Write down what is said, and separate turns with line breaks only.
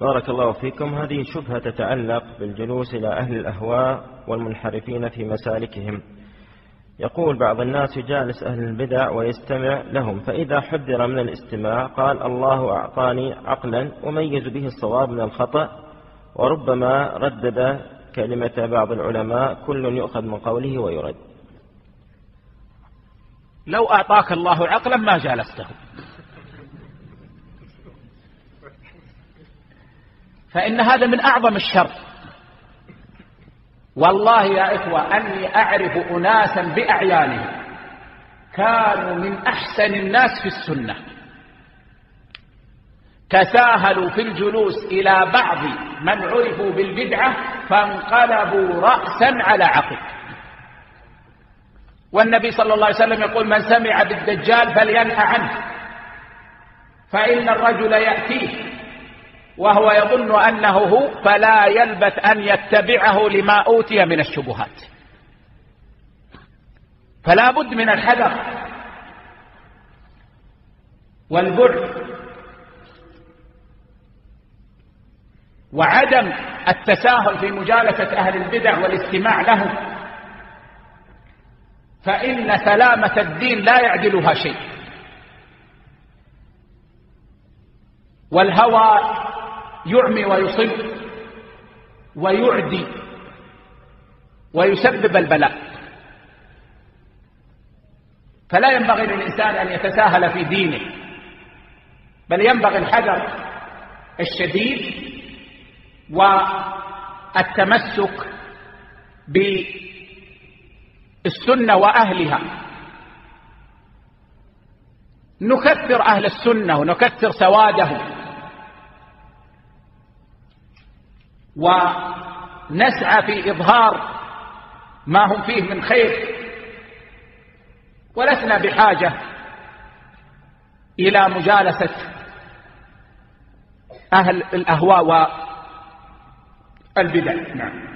بارك الله فيكم. هذه شبهة تتعلق بالجلوس إلى أهل الأهواء والمنحرفين في مسالكهم. يقول بعض الناس يجالس أهل البدع ويستمع لهم فإذا حذر من الاستماع قال الله أعطاني عقلا أميز به الصواب من الخطأ وربما ردد كلمة بعض العلماء كل يؤخذ من قوله ويرد.
لو أعطاك الله عقلا ما جالسته. فإن هذا من أعظم الشر. والله يا إخوة أني أعرف أناسا بأعيانهم. كانوا من أحسن الناس في السنة. تساهلوا في الجلوس إلى بعض من عرفوا بالبدعة فانقلبوا رأسا على عقب. والنبي صلى الله عليه وسلم يقول من سمع بالدجال فلينهى عنه فإن الرجل يأتيه. وهو يظن أنه هو فلا يلبث أن يتبعه لما أوتي من الشبهات. فلا بد من الحذر والبعد وعدم التساهل في مجالسة أهل البدع والاستماع لهم. فإن سلامة الدين لا يعدلها شيء. والهوى يعمي ويصب ويعدي ويسبب البلاء. فلا ينبغي للإنسان أن يتساهل في دينه بل ينبغي الحذر الشديد والتمسك بالسنة وأهلها. نكثر أهل السنة ونكثر سوادهم. ونسعى في إظهار ما هم فيه من خير. ولسنا بحاجة إلى مجالسة أهل الأهواء والبدع. نعم.